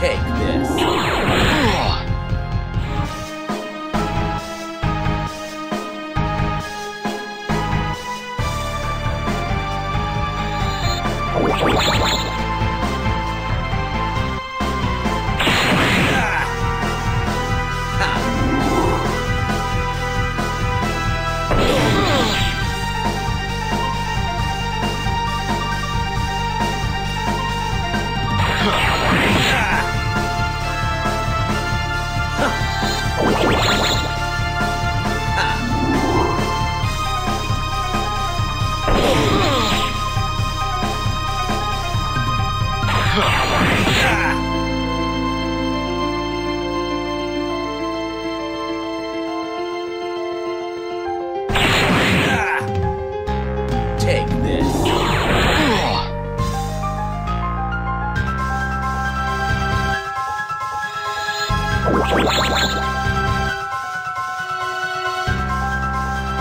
Take this.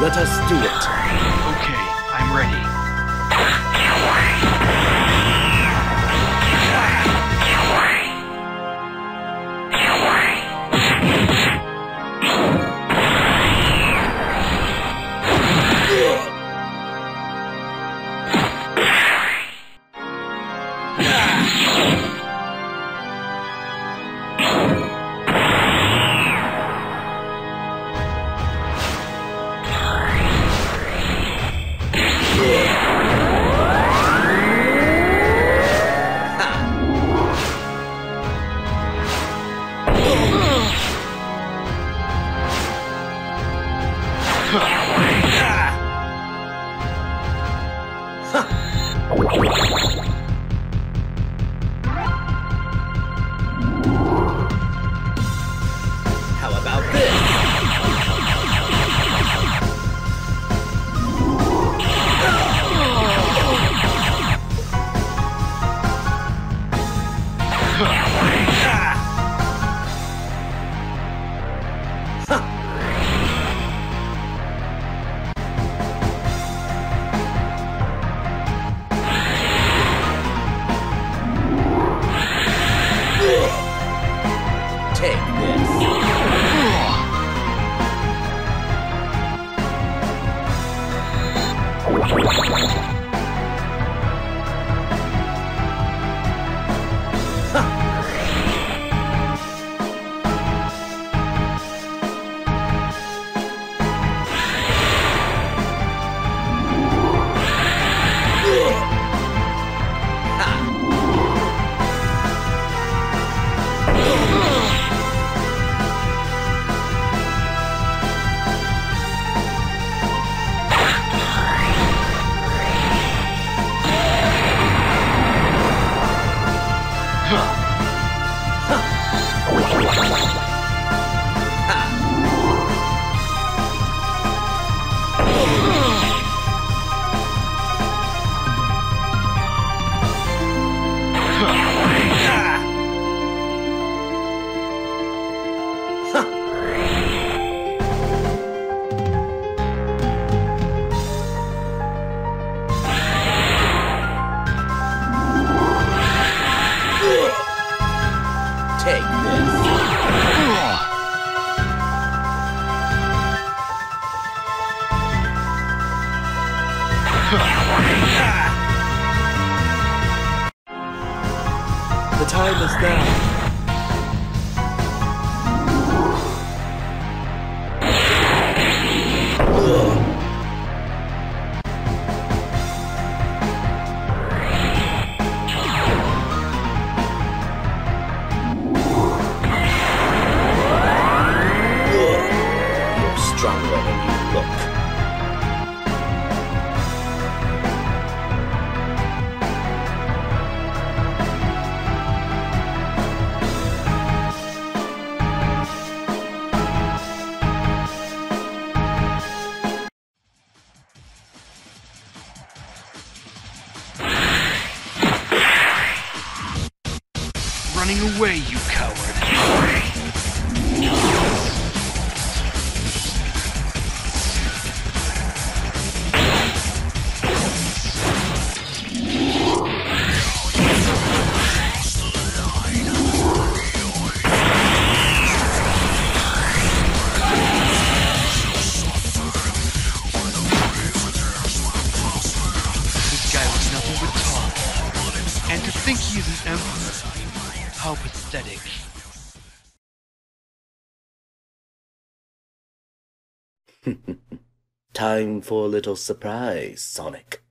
Let us do it. Okay, I'm ready. Ah. 哼！哼！フフフ。Time is now. Running away, you coward. Time for a little surprise, Sonic.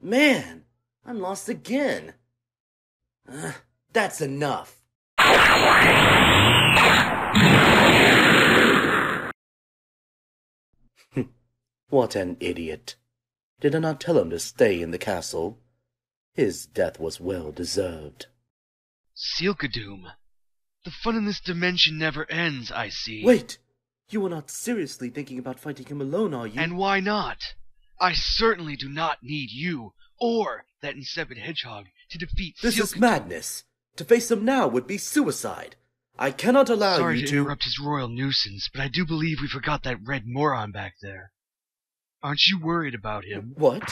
Man, I'm lost again. Uh, that's enough. what an idiot. Did I not tell him to stay in the castle? His death was well deserved. Seelkadoom. The fun in this dimension never ends, I see. Wait! You are not seriously thinking about fighting him alone, are you? And why not? I certainly do not need you or that insipid hedgehog to defeat This is madness. To face him now would be suicide. I cannot allow Sorry you to interrupt his royal nuisance, but I do believe we forgot that red moron back there. Aren't you worried about him? What?